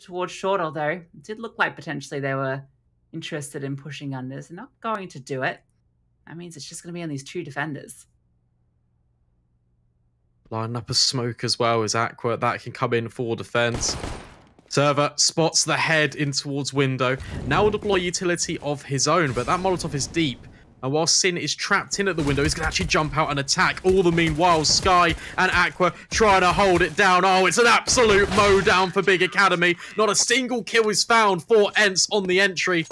towards short, although it did look like potentially they were interested in pushing unders. They're not going to do it. That means it's just going to be on these two defenders. Lining up a smoke as well as Aqua. That can come in for defense. Server spots the head in towards window. Now will deploy utility of his own, but that Molotov is deep. And while Sin is trapped in at the window, he's going to actually jump out and attack. All the meanwhile, Sky and Aqua trying to hold it down. Oh, it's an absolute mow down for Big Academy. Not a single kill is found for ENCE on the entry.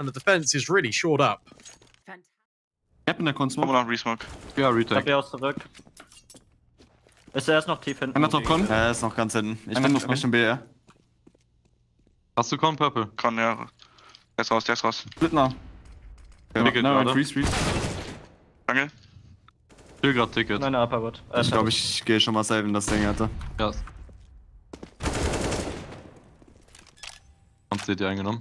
And the defense is really shored up. Ich hab in der Konsmo. Kommer noch Resmoke. Ja, Ich Retake. hab hier aus zurück. Ist er erst noch tief hinten? Einer Top Con. Er ist noch ganz hinten. Ich bin muss kommen. Richtung B, ja. Hast du Con Purple? Kann, ja. Der ist raus, der ist raus. Split now. Ja, Ticket no, gerade. Freeze, freeze. Danke. Will grad Ticket. Nein, Upper wird. Äh, Ich glaube, ich gehe schon mal saven das Ding, Alter. Ja. Haben CT eingenommen.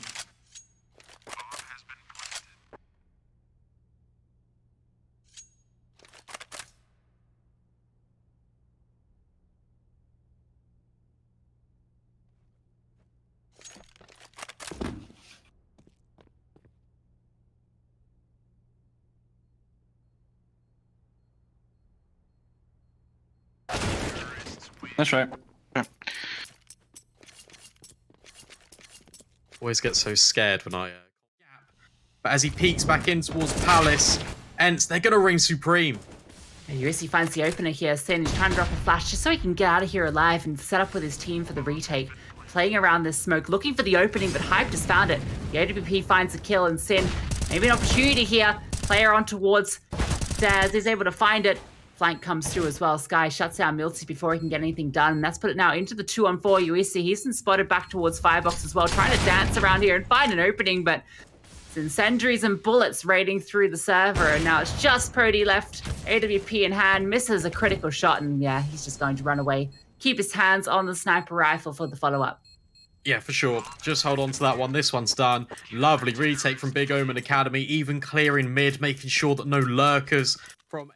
Nice try. Always get so scared when I... Uh... But as he peeks back in towards Palace, ENCE, they're going to reign supreme. USC finds the opener here. Sin is trying to drop a flash just so he can get out of here alive and set up with his team for the retake. Playing around this smoke, looking for the opening, but Hype just found it. The AWP finds the kill, and Sin, maybe an opportunity here. Player on towards Daz is able to find it. Flank comes through as well. Sky shuts down Milty before he can get anything done. And that's put it now into the two on four. USC, he's been spotted back towards Firebox as well, trying to dance around here and find an opening, but it's incendiaries and bullets raiding through the server. And now it's just Purdy left. AWP in hand, misses a critical shot, and yeah, he's just going to run away. Keep his hands on the sniper rifle for the follow up. Yeah, for sure. Just hold on to that one. This one's done. Lovely retake from Big Omen Academy, even clearing mid, making sure that no lurkers from.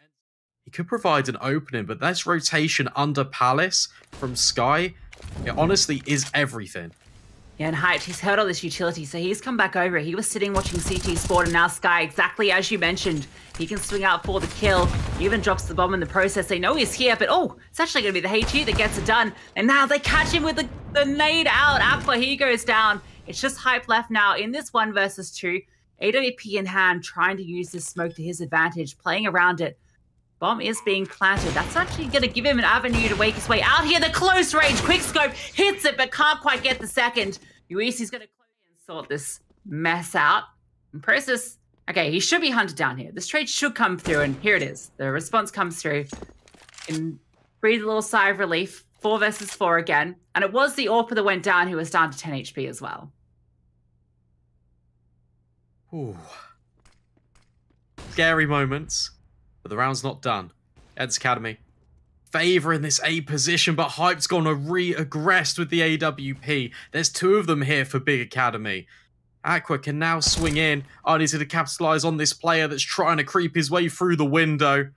He could provide an opening, but this rotation under Palace from Sky, it honestly is everything. Yeah, and Hyped, he's heard all this utility, so he's come back over. He was sitting watching CT Sport, and now Sky, exactly as you mentioned. He can swing out for the kill, even drops the bomb in the process. They know he's here, but oh, it's actually going to be the HE that gets it done. And now they catch him with the, the nade out. after he goes down. It's just Hype left now in this one versus two. AWP in hand, trying to use this smoke to his advantage, playing around it. Bomb is being planted. That's actually going to give him an avenue to wake his way out here. The close range quick scope hits it, but can't quite get the second. Uisi's going to sort this mess out. And process. Okay, he should be hunted down here. This trade should come through, and here it is. The response comes through. And breathe a little sigh of relief. Four versus four again. And it was the AWPer that went down who was down to 10 HP as well. Ooh. Scary moments, but the round's not done. ENCE Academy favouring this A position, but Hype's gonna re-aggressed with the AWP. There's two of them here for Big Academy. Aqua can now swing in. Oh, and he's going to capitalise on this player that's trying to creep his way through the window.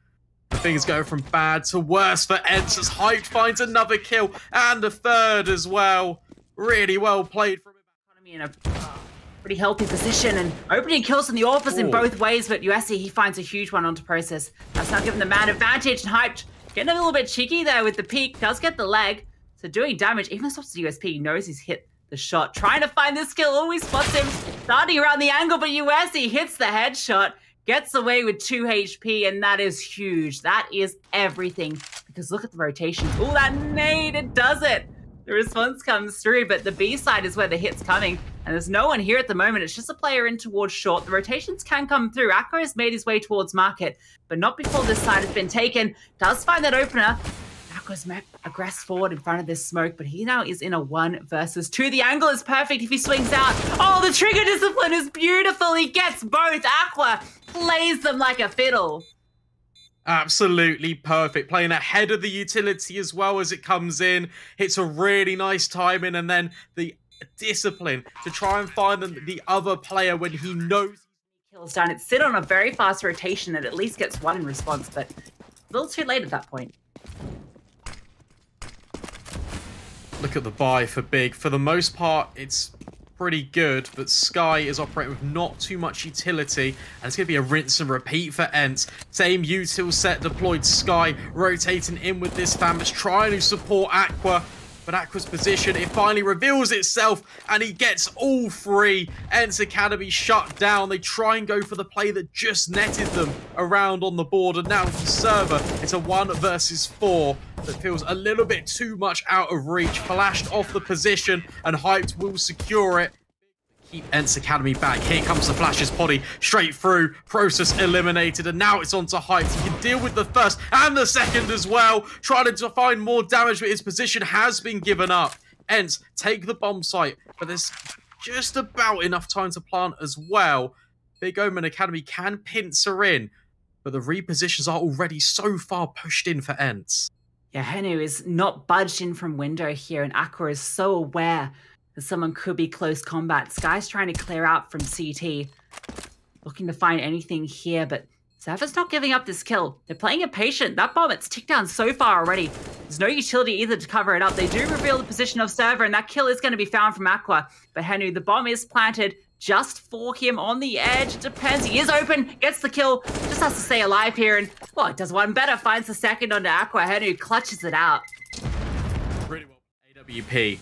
Things go from bad to worse for ENCE as Hype finds another kill and a third as well. Really well played from him. Economy in a pretty healthy position and opening kills in the office in both ways, but USC, he finds a huge one onto process. That's now giving the man advantage and hyped. Getting a little bit cheeky there with the peak. Does get the leg. So doing damage. Even stops the USP. He knows he's hit the shot. Trying to find this kill. Always spots him. Starting around the angle, but USC hits the headshot. Gets away with 2 HP, and that is huge. That is everything. Because look at the rotation. Oh, that nade. It does it. The response comes through, but the B side is where the hit's coming. And there's no one here at the moment. It's just a player in towards short. The rotations can come through. Aqua has made his way towards market, but not before this side has been taken. Does find that opener. Aqua's aggress forward in front of this smoke, but he now is in a one versus two. The angle is perfect if he swings out. Oh, the trigger discipline is beautiful. He gets both. Aqua plays them like a fiddle. Absolutely perfect. Playing ahead of the utility as well as it comes in. Hits a really nice timing and then the discipline to try and find the, the other player when he knows. Kills down. It's sit on a very fast rotation and at least gets one in response, but a little too late at that point. look at the buy for Big. For the most part, it's pretty good, but Sky is operating with not too much utility, and it's going to be a rinse and repeat for ENCE. Same util set deployed Sky, rotating in with this Famas, trying to support Aqua, but Aqua's position, it finally reveals itself, and he gets all three. ENCE Academy shut down. They try and go for the play that just netted them around on the board, and now for the Server, it's a one versus four that feels a little bit too much out of reach. Flashed off the position, and Hyped will secure it keep ENCE Academy back. Here comes the Flash's body straight through. Process eliminated, and now it's on to Heights. He can deal with the first and the second as well. Trying to find more damage, but his position has been given up. ENCE take the bomb site, but there's just about enough time to plant as well. Big Omen Academy can pincer in, but the repositions are already so far pushed in for ENCE. Yeah, Henu is not budged in from window here, and Aqua is so aware someone could be close combat. Sky's trying to clear out from CT, looking to find anything here, but Server's not giving up this kill. They're playing it patient. That bomb, it's ticked down so far already. There's no utility either to cover it up. They do reveal the position of Server, and that kill is going to be found from Aqua. But Henu, the bomb is planted just for him on the edge. Depends. He is open, gets the kill, just has to stay alive here. And, well, it does one better, finds the second onto Aqua. Henu clutches it out. Really well. AWP.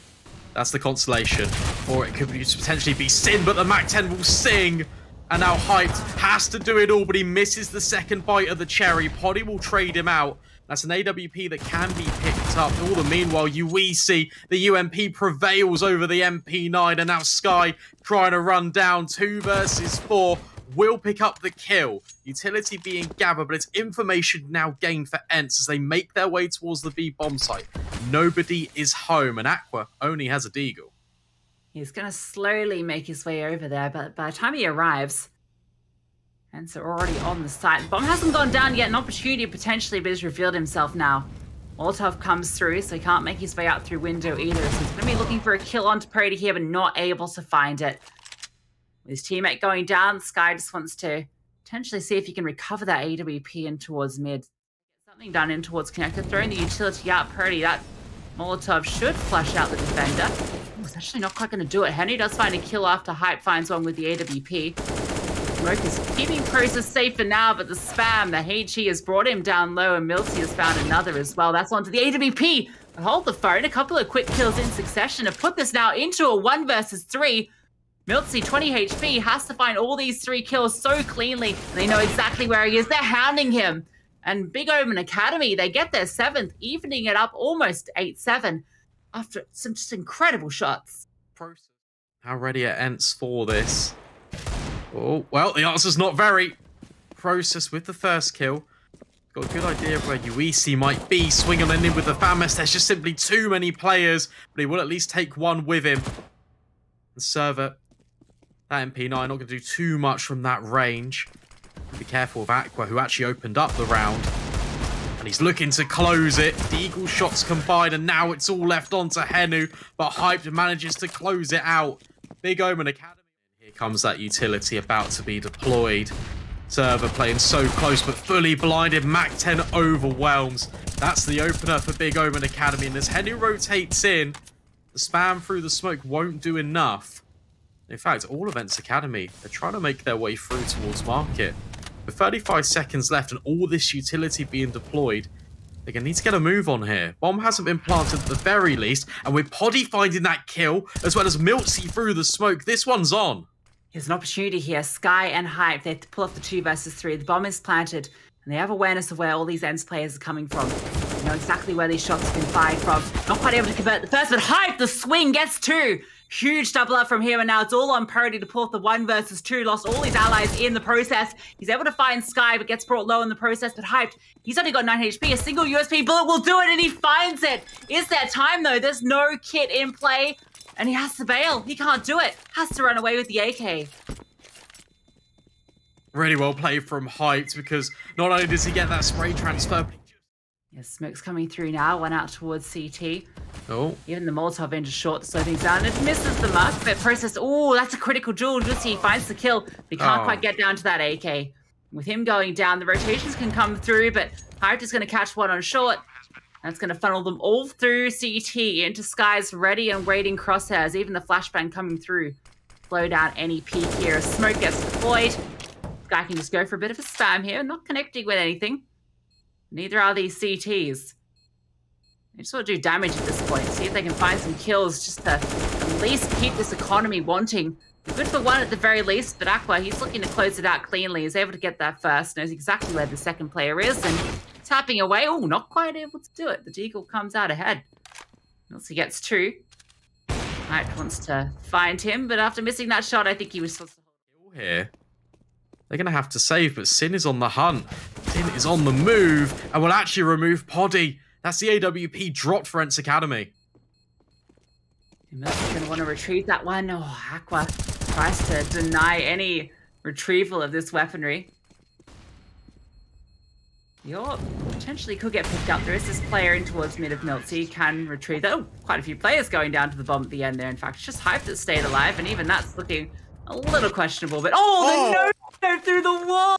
That's the constellation. Or it could potentially be Sin, but the MAC-10 will sing. And now Hyped has to do it all, but he misses the second bite of the cherry. Poddy will trade him out. That's an AWP that can be picked up. All the meanwhile, UEC, the UMP prevails over the MP9, and now Sky trying to run down two versus four will pick up the kill. Utility being gathered, but it's information now gained for ENCE as they make their way towards the B bomb site. Nobody is home, and Aqua only has a Deagle. He's going to slowly make his way over there, but by the time he arrives, ENCE are already on the site. Bomb hasn't gone down yet, an opportunity potentially, but he's revealed himself now. Molotov comes through, so he can't make his way out through window either. So he's going to be looking for a kill onto Prady here, but not able to find it. With his teammate going down, Sky just wants to potentially see if he can recover that AWP in towards mid. Something done in towards connector, throwing the utility out Purdy. That Molotov should flush out the defender. Oh, it's actually not quite going to do it. Henry does find a kill after Hype finds one with the AWP. Smoke is keeping Process safe for now, but the spam, the HE has brought him down low, and Milty has found another as well. That's onto the AWP. But hold the phone, a couple of quick kills in succession to put this now into a one versus three. Miltsy, 20 HP, has to find all these three kills so cleanly. They know exactly where he is. They're hounding him. And Big Omen Academy, they get their seventh, evening it up almost 8-7 after some just incredible shots. How ready are ENCE for this? Oh, well, the answer's not very. Process with the first kill. Got a good idea of where UEC might be. Swinging in with the Famas. There's just simply too many players, but he will at least take one with him. The server that MP9 not going to do too much from that range. Be careful of Aqua, who actually opened up the round. And he's looking to close it. The Eagle shots combined, and now it's all left on to Henu. But Hyped manages to close it out. Big Omen Academy. Here comes that utility about to be deployed. Server playing so close, but fully blinded. MAC-10 overwhelms. That's the opener for Big Omen Academy. And as Henu rotates in, the spam through the smoke won't do enough. In fact, all ENCE Academy, they're trying to make their way through towards market. With 35 seconds left and all this utility being deployed, they're going to need to get a move on here. Bomb hasn't been planted at the very least, and with Poddy finding that kill, as well as Miltsy through the smoke, this one's on. Here's an opportunity here. Sky and Hype, they pull off the two versus three. The bomb is planted, and they have awareness of where all these ENCE players are coming from. They know exactly where these shots have been fired from. Not quite able to convert the first, but Hype, the swing gets two. Huge double up from him, and now it's all on Purdy to pull off the one versus two. Lost all his allies in the process. He's able to find Sky, but gets brought low in the process. But hyped, he's only got 9 HP. A single USP bullet will do it, and he finds it. Is there time, though? There's no kit in play, and he has to bail. He can't do it. Has to run away with the AK. Really well played from Hyped, because not only does he get that spray transfer, yeah, smoke's coming through now. One out towards CT. Oh. Even the Molotov into short to slow things down. It misses the mark, but process. Oh, that's a critical duel. he finds the kill. He can't Oh. quite get down to that AK. With him going down, the rotations can come through, but Hyped is going to catch one on short. That's going to funnel them all through CT into Sky's ready and waiting crosshairs. Even the flashbang coming through. Slow down any peek here. Smoke gets deployed. Sky can just go for a bit of a spam here. Not connecting with anything. Neither are these CTs. They just want to do damage at this point. See if they can find some kills just to at least keep this economy wanting. Good for one at the very least, but Aqua, he's looking to close it out cleanly. He's able to get that first, knows exactly where the second player is, and tapping away. Oh, not quite able to do it. The Deagle comes out ahead. Once he gets two. Knight wants to find him, but after missing that shot, I think he was supposed to hold. Here. They're going to have to save, but Sin is on the hunt. Sin is on the move and will actually remove Poddy. That's the AWP dropped for ENCE Academy. Miller's going to want to retrieve that one. Oh, Aqua tries to deny any retrieval of this weaponry. You're potentially could get picked up. There is this player in towards mid of Miltsy can retrieve that. Oh, quite a few players going down to the bomb at the end there. In fact, it's just Hype that stayed alive, and even that's looking a little questionable. But oh, the oh! No through the wall!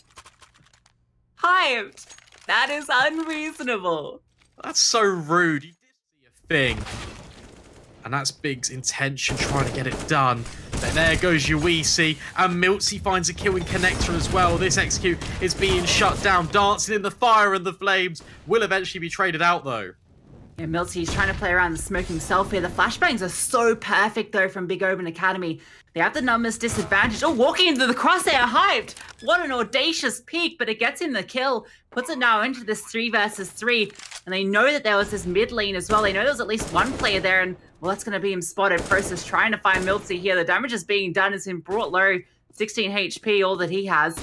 Hyped! That is unreasonable. That's so rude. You did see a thing. And that's Big's intention, trying to get it done. But there goes Uisi, and Miltsy finds a kill in Connector as well. This execute is being shut down, dancing in the fire and the flames. Will eventually be traded out though. Yeah, Milty's trying to play around the smoke himself here. The flashbangs are so perfect though from Big Omen Academy. They have the numbers disadvantage. Oh, walking into the crosshair, hyped. What an audacious peek, but it gets him the kill. Puts it now into this three versus three. And they know that there was this mid lane as well. They know there was at least one player there, and well, that's going to be him spotted. Process trying to find Miltsy here. The damage is being done. It's been brought low. 16 HP, all that he has.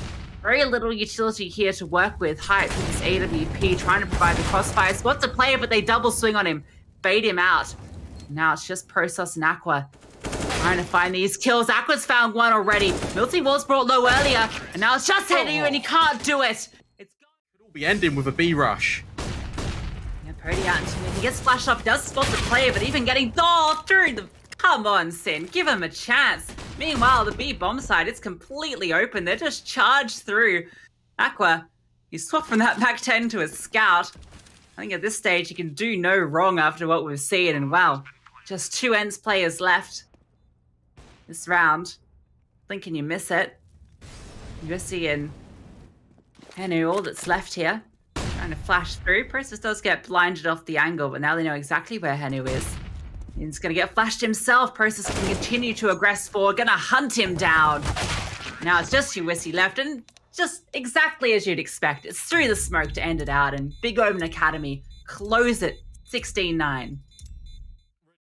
Very little utility here to work with. Hype with his AWP, trying to provide the crossfire. Spots a player, but they double swing on him. Bait him out. Now it's just Prosos and Aqua. Trying to find these kills. Aqua's found one already. Milty was brought low earlier, and now it's just hitting you, and he can't do it. It's Could all be ending with a B rush. yeah, Purdy out into. He gets flashed off, does spot the player, but even getting oh, through the. Come on, Sin, give him a chance. Meanwhile, the B bomb side, it's completely open. They're just charged through. Aqua, you swap from that MAC-10 to a scout. I think at this stage you can do no wrong after what we've seen, and wow, just two ENCE players left this round. Thinking you miss it. USC and Henu, all that's left here. Trying to flash through. Process does get blinded off the angle, but now they know exactly where Henu is. He's to get flashed himself. Process can continue to aggress. Going to hunt him down. Now it's just Uwisi left, and just exactly as you'd expect. It's through the smoke to end it out, and Big Omen Academy close it 16-9.